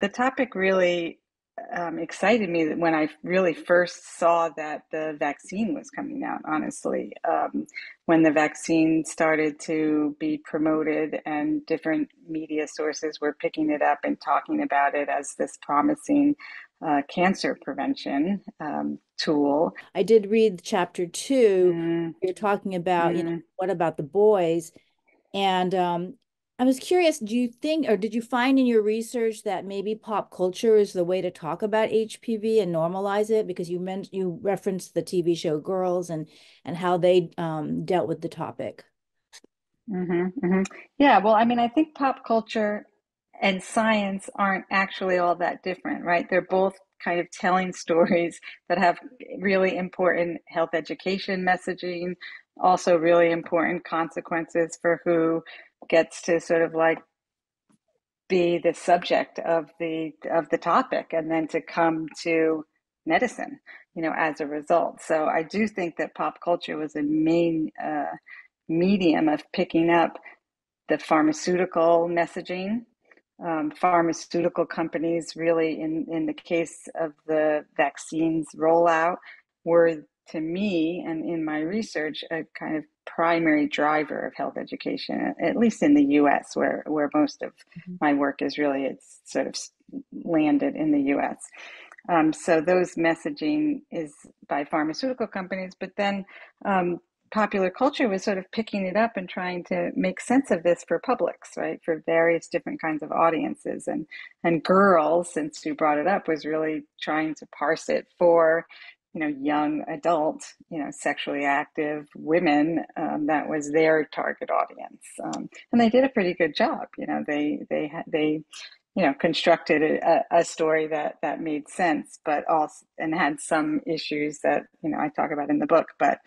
the topic really um, excited me when I really first saw that the vaccine was coming out, honestly. Um, when the vaccine started to be promoted and different media sources were picking it up and talking about it as this promising uh, cancer prevention um, tool. I did read chapter two. Mm. You're talking about, mm. you know, mm. what about the boys? And um, I was curious, do you think or did you find in your research that maybe pop culture is the way to talk about HPV and normalize it? Because you meant you referenced the TV show Girls and and how they um, dealt with the topic. Mm-hmm, mm-hmm. Yeah, well, I mean, I think pop culture and science aren't actually all that different, right? They're both kind of telling stories that have really important health education messaging, also really important consequences for who gets to sort of like be the subject of the of the topic and then to come to medicine you know as a result. So i do think that pop culture was a main uh, medium of picking up the pharmaceutical messaging. Um, pharmaceutical companies really in in the case of the vaccines rollout were to me and in my research a kind of primary driver of health education at least in the US where where most of mm-hmm. my work is really it's sort of landed in the US um, so those messaging is by pharmaceutical companies but then um, popular culture was sort of picking it up and trying to make sense of this for publics, right? For various different kinds of audiences. And and girls, since you brought it up, was really trying to parse it for you know young adult you know sexually active women um, that was their target audience. Um, and they did a pretty good job you know they they they you know constructed a, a, story that that made sense but also and had some issues that you know i talk about in the book but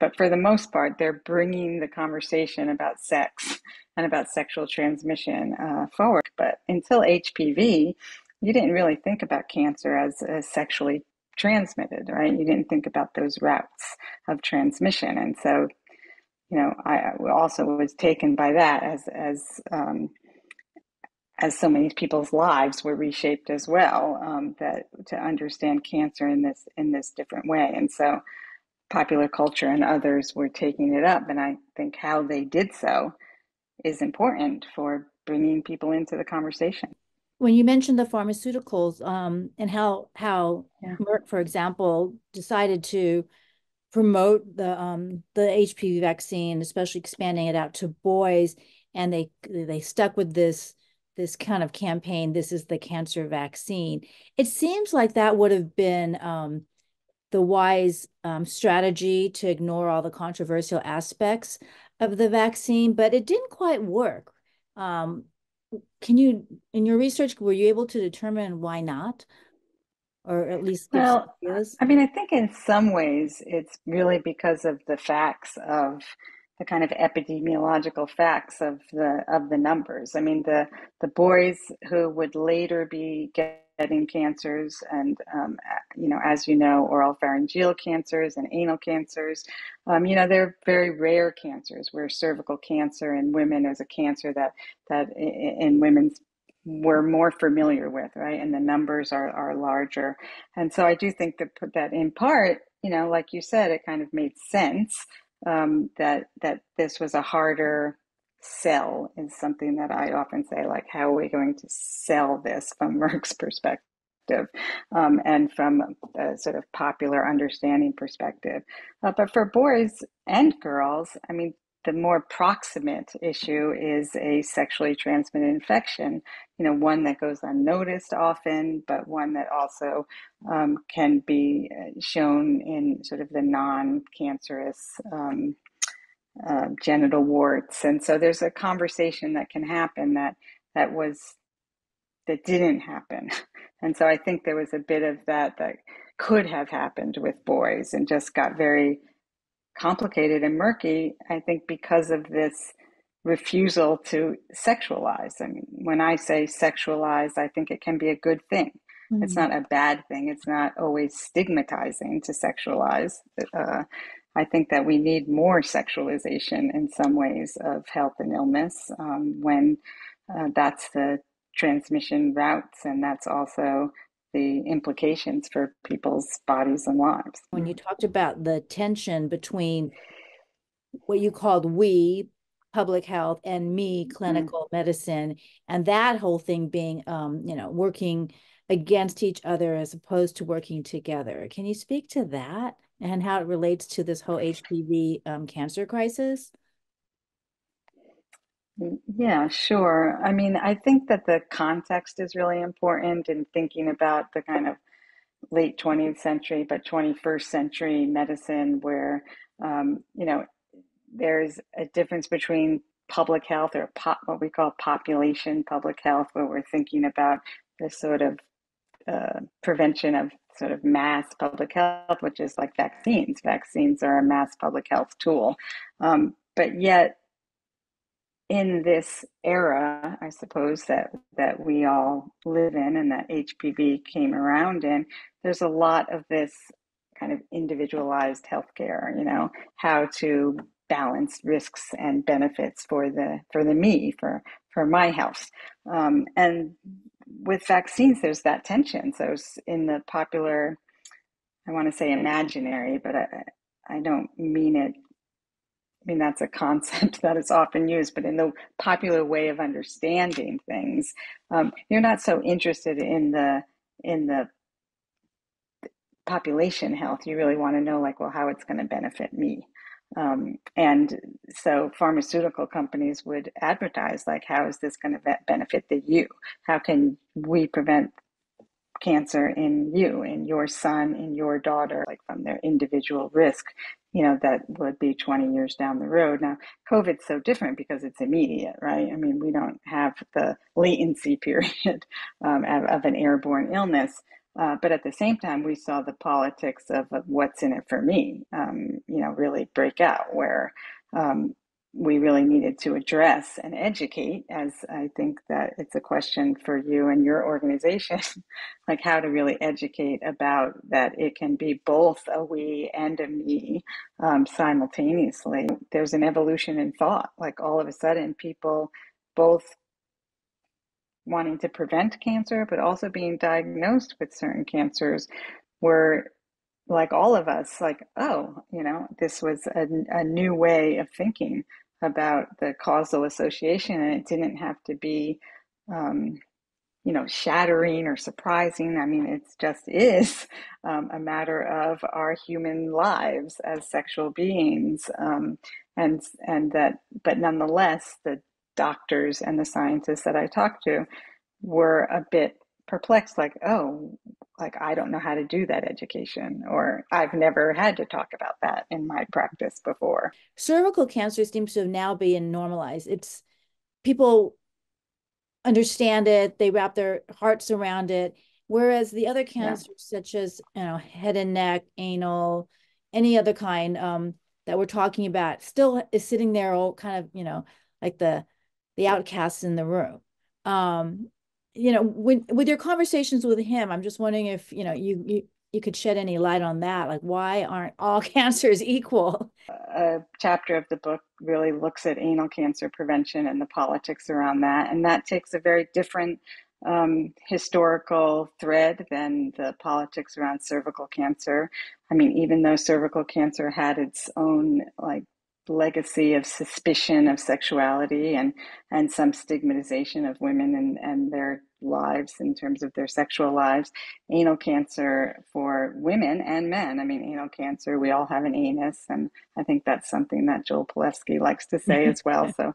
but for the most part they're bringing the conversation about sex and about sexual transmission uh, forward. But until hpv you didn't really think about cancer as, as sexually transmitted, right? You didn't think about those routes of transmission, and so you know I also was taken by that as as um, as so many people's lives were reshaped as well um, that to understand cancer in this in this different way, and so popular culture and others were taking it up, and I think how they did so is important for bringing people into the conversation when you mentioned the pharmaceuticals um, and how how yeah. Merck, for example, decided to promote the um, the HPV vaccine, especially expanding it out to boys, and they they stuck with this this kind of campaign. This is the cancer vaccine. It seems like that would have been um, the wise um, strategy to ignore all the controversial aspects of the vaccine, but it didn't quite work. Um, can you in your research were you able to determine why not? Or at least well i mean i think in some ways it's really because of the facts of the kind of epidemiological facts of the of the numbers. I mean the the boys who would later be get getting cancers and um, you know as you know oral pharyngeal cancers and anal cancers. Um, you know they're very rare cancers. Where cervical cancer in women is a cancer that that in women's we're more familiar with right? And the numbers are are larger. And so i do think that that in part you know like you said it kind of made sense um, that that this was a harder sell is something that I often say, like, how are we going to sell this from Merck's perspective um, and from a sort of popular understanding perspective? Uh, but for boys and girls, I mean, the more proximate issue is a sexually transmitted infection, you know, one that goes unnoticed often, but one that also um, can be uh, shown in sort of the non cancerous um, uh, genital warts. And so there's a conversation that can happen that that was that didn't happen. And so i think there was a bit of that that could have happened with boys and just got very complicated and murky i think because of this refusal to sexualize. I mean when i say sexualize i think it can be a good thing. Mm-hmm. it's not a bad thing. It's not always stigmatizing to sexualize uh, I think that we need more sexualization in some ways of health and illness um, when uh, that's the transmission routes, and that's also the implications for people's bodies and lives. When you talked about the tension between what you called we, public health, and me, mm-hmm. clinical mm-hmm. medicine, and that whole thing being, um, you know, working against each other as opposed to working together. Can you speak to that and how it relates to this whole HPV um, cancer crisis? Yeah, sure. I mean, I think that the context is really important in thinking about the kind of late 20th century, but 21st century medicine where, um, you know, there's a difference between public health or pop, what we call population public health, where we're thinking about the sort of uh, prevention of sort of mass public health, which is like vaccines. Vaccines are a mass public health tool. Um, but yet, in this era, I suppose that that we all live in and that HPV came around in, there's a lot of this kind of individualized healthcare, you know, how to balance risks and benefits for the for the me, for for my health. Um, and with vaccines, there's that tension. So in the popular, I want to say imaginary, but I, I don't mean it I mean, that's a concept that is often used, but in the popular way of understanding things, um, you're not so interested in the in the population health. You really want to know, like, well, how it's going to benefit me. Um, and so pharmaceutical companies would advertise, like, how is this going to benefit the you? How can we prevent cancer in you, in your son, in your daughter, like from their individual risk you know, that would be 20 years down the road. Now, COVID's so different because it's immediate, right? I mean, we don't have the latency period um, of, of, an airborne illness. Uh, but at the same time, we saw the politics of, of what's in it for me, um, you know, really break out where um, we really needed to address and educate as i think that it's a question for you and your organization like how to really educate about that it can be both a we and a me um, simultaneously. There's an evolution in thought like all of a sudden people both wanting to prevent cancer but also being diagnosed with certain cancers were like all of us like oh you know this was a, a new way of thinking about the causal association, and it didn't have to be, um, you know, shattering or surprising. I mean, it just is um, a matter of our human lives as sexual beings, um, and and that, but nonetheless, the doctors and the scientists that I talked to were a bit perplexed like oh like i don't know how to do that education or i've never had to talk about that in my practice before cervical cancer seems to have now been normalized it's people understand it they wrap their hearts around it whereas the other cancers yeah. such as you know head and neck anal any other kind um, that we're talking about still is sitting there all kind of you know like the the outcasts in the room um, you know, when with your conversations with him, I'm just wondering if you know you you you could shed any light on that. Like, why aren't all cancers equal? A chapter of the book really looks at anal cancer prevention and the politics around that, and that takes a very different um, historical thread than the politics around cervical cancer. I mean, even though cervical cancer had its own like legacy of suspicion of sexuality and and some stigmatization of women and and their lives in terms of their sexual lives. Anal cancer for women and men. I mean anal cancer we all have an anus and i think that's something that joel Palefsky likes to say as well. So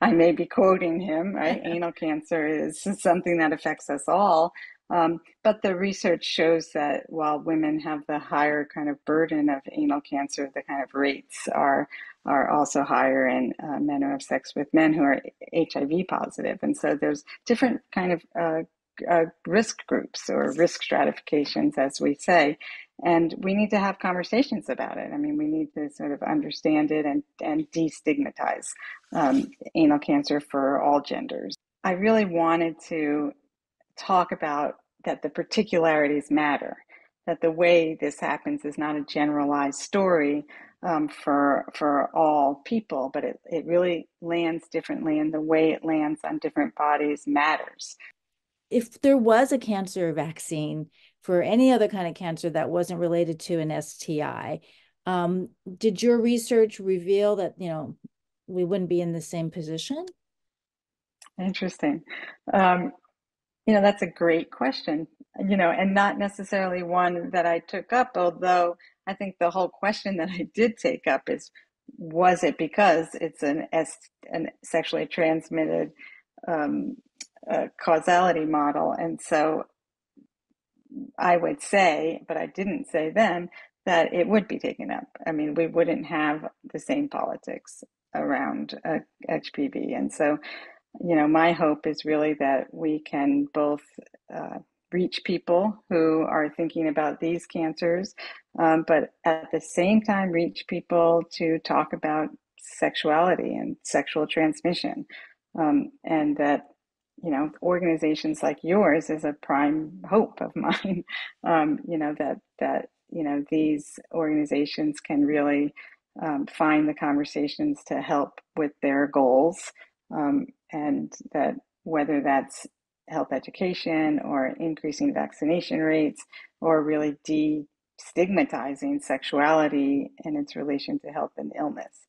i may be quoting him right? Anal cancer is something that affects us all. Um, but the research shows that while women have the higher kind of burden of anal cancer, the kind of rates are are also higher in uh, men who have sex with men who are HIV positive, and so there's different kind of uh, uh, risk groups or risk stratifications, as we say, and we need to have conversations about it. I mean, we need to sort of understand it and and destigmatize um, anal cancer for all genders. I really wanted to talk about that the particularities matter, that the way this happens is not a generalized story, um, for for all people, but it, it really lands differently, and the way it lands on different bodies matters. If there was a cancer vaccine for any other kind of cancer that wasn't related to an STI, um, did your research reveal that you know we wouldn't be in the same position? Interesting. Um, you know, that's a great question, you know, and not necessarily one that I took up, although I think the whole question that I did take up is was it because it's an S, an sexually transmitted um, uh, causality model? And so I would say, but I didn't say then, that it would be taken up. I mean, we wouldn't have the same politics around uh, HPV. And so you know, my hope is really that we can both uh, reach people who are thinking about these cancers, um, but at the same time, reach people to talk about sexuality and sexual transmission. Um, and that, you know, organizations like yours is a prime hope of mine. Um, you know, that, that, you know, these organizations can really um, find the conversations to help with their goals um, and that whether that's health education or increasing vaccination rates or really destigmatizing sexuality and its relation to health and illness.